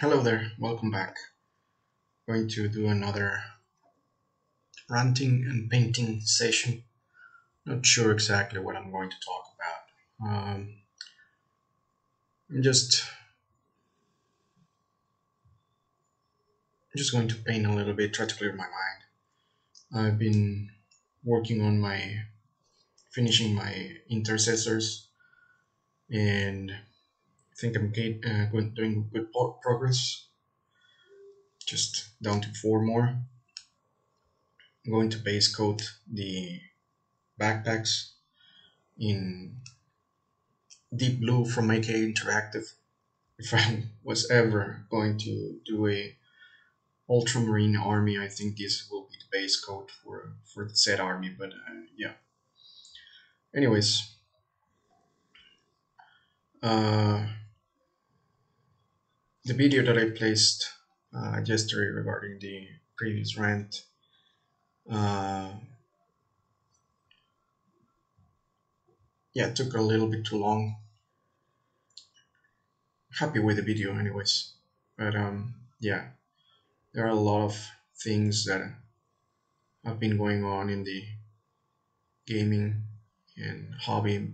Hello there, welcome back. Going to do another ranting and painting session. Not sure exactly what I'm going to talk about. Um, I'm just I'm just going to paint a little bit, try to clear my mind. I've been working on my finishing my intercessors and think I'm uh, doing good progress. Just down to four more. I'm going to base coat the backpacks in deep blue from AK Interactive. If I was ever going to do a ultramarine army, I think this will be the base coat for for the set army. But uh, yeah. Anyways, uh, the video that I placed uh, yesterday regarding the previous rant uh, yeah it took a little bit too long. Happy with the video anyways but um yeah there are a lot of things that have been going on in the gaming and hobby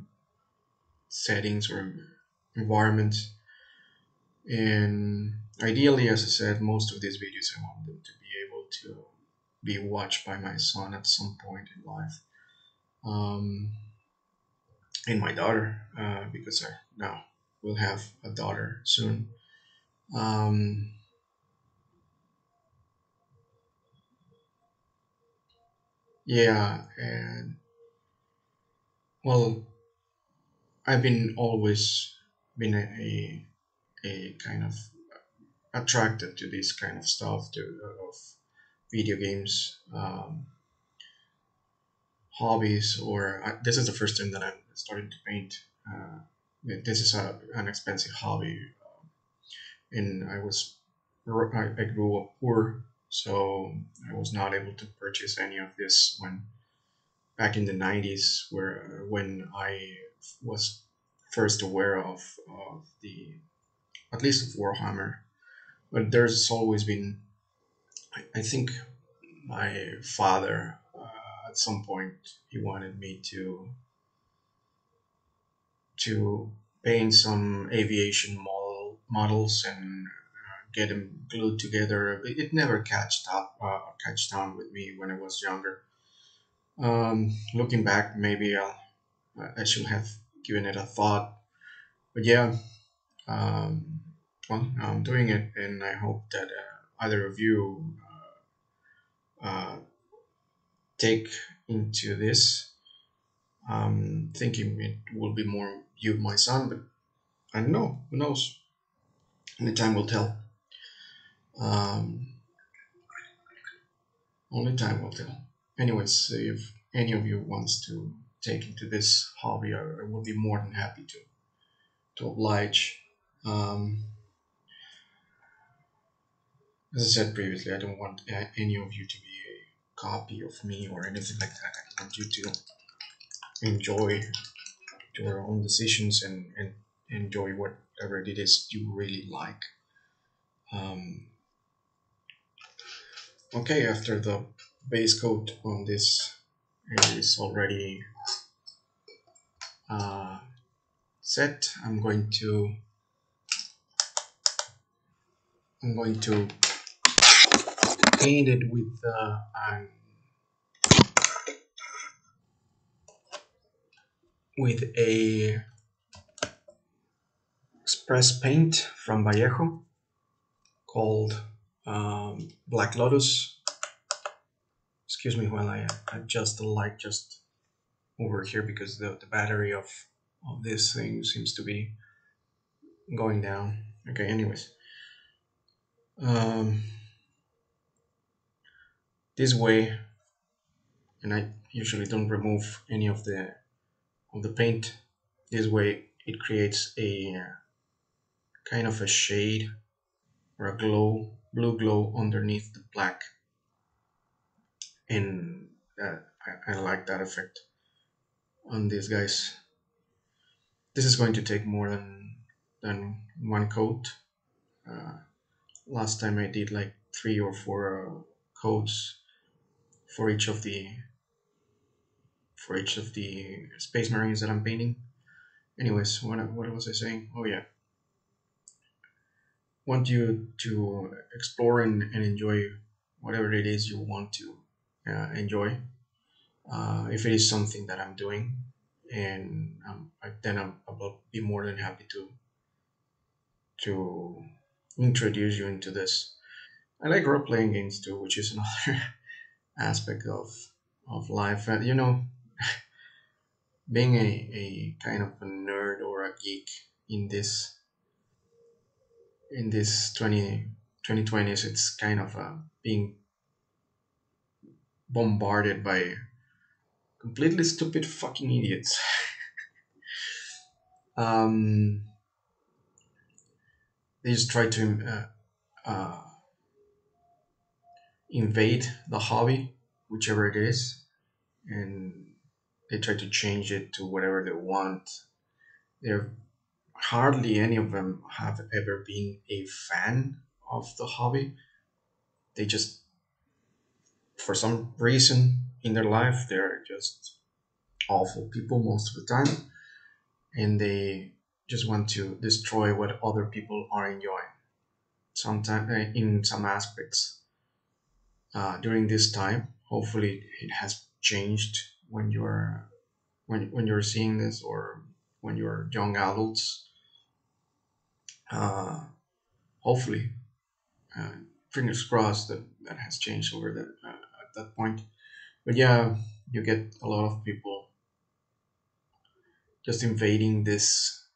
settings or environments and ideally as I said most of these videos I want them to be able to be watched by my son at some point in life. Um, and my daughter uh, because I now will have a daughter soon. Um, yeah and well I've been always been a, a a kind of attracted to this kind of stuff to of video games um, hobbies or I, this is the first time that I'm starting to paint uh, this is a, an expensive hobby um, and I was I, I grew up poor so I was not able to purchase any of this when back in the 90s where when I was first aware of, of the at least of Warhammer. But there's always been, I, think, my father uh, at some point he wanted me to to paint some aviation model models and uh, get them glued together. It never catched up uh, catched on with me when I was younger. Um, looking back, maybe I'll, I should have given it a thought. But yeah, um, well, I'm doing it, and I hope that uh, either of you uh, uh, take into this. Um, thinking it will be more you, my son, but I don't know. Who knows? Only time will tell. Um, only time will tell. Anyways, if any of you wants to take into this hobby, I, I will be more than happy to to oblige. Um, as I said previously, I don't want any of you to be a copy of me or anything like that. I want you to enjoy your own decisions and, and enjoy whatever it is you really like. Um, okay, after the base coat on this is already uh, set, I'm going to I'm going to painted with uh, with a express paint from Vallejo called um, Black Lotus. Excuse me while I adjust the light just over here because the, the battery of, of this thing seems to be going down. Okay, anyways. Um, this way and I usually don't remove any of the of the paint this way it creates a uh, kind of a shade or a glow blue glow underneath the black. And uh, I, I like that effect on these guys. This is going to take more than than one coat. Uh, last time I did like three or four uh, codes for each of the for each of the space marines that I'm painting. Anyways, what what was I saying? Oh yeah, want you to explore and, and enjoy whatever it is you want to uh, enjoy. Uh, if it is something that I'm doing, and um, I, then I'm, I'll be more than happy to to introduce you into this. I like role playing games too, which is another aspect of of life. Uh, you know, being a, a kind of a nerd or a geek in this in this 20, 2020s, it's kind of uh, being bombarded by completely stupid fucking idiots. um, they just try to uh, uh, invade the hobby, whichever it is, and they try to change it to whatever they want. They're hardly any of them have ever been a fan of the hobby. They just, for some reason in their life, they're just awful people most of the time, and they just want to destroy what other people are enjoying. Sometimes, uh, in some aspects, uh, during this time, hopefully it has changed when you're when when you're seeing this or when you're young adults uh, hopefully, uh, fingers crossed that that has changed over that uh, at that point. But yeah, you get a lot of people just invading these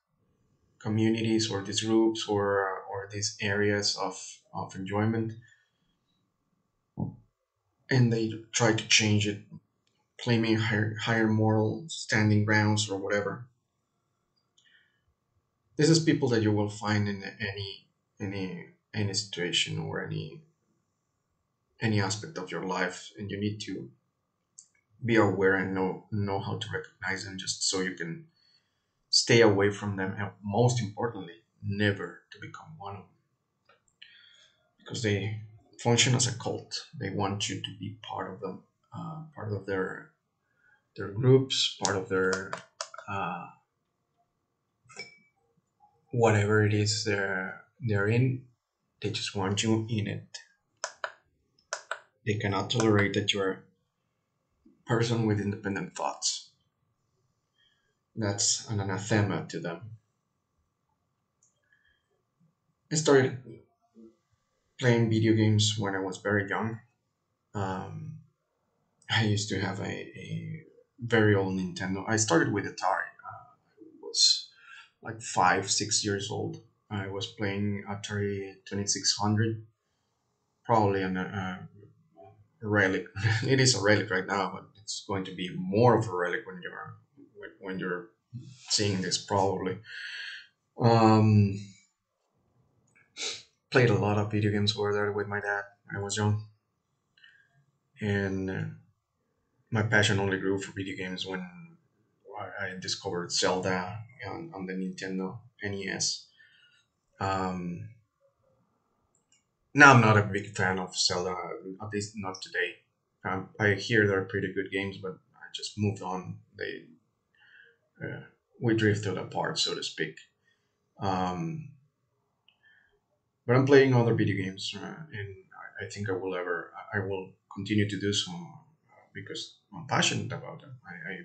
communities or these groups or uh, or these areas of of enjoyment, and they try to change it, claiming higher higher moral standing grounds or whatever. This is people that you will find in any any any situation or any any aspect of your life and you need to be aware and know know how to recognize them just so you can stay away from them and most importantly never to become one of them because they function as a cult they want you to be part of them uh, part of their their groups part of their uh, whatever it is they're they're in, they just want you in it. They cannot tolerate that you're a person with independent thoughts. That's an anathema to them. I started playing video games when I was very young. Um, I used to have a, a very old Nintendo. I started with Atari. Uh, it was like five, six years old. I was playing Atari 2600, probably on a, a relic. it is a relic right now, but it's going to be more of a relic when you're when you're seeing this probably. Um, played a lot of video games over there with my dad when I was young, and uh, my passion only grew for video games when I discovered Zelda on, on the Nintendo NES. Um, now I'm not a big fan of Zelda, at least not today. Um, I hear they're pretty good games, but I just moved on. They we drifted apart, so to speak. Um, but I'm playing other video games, uh, and I think I will ever I will continue to do so uh, because I'm passionate about them. I, I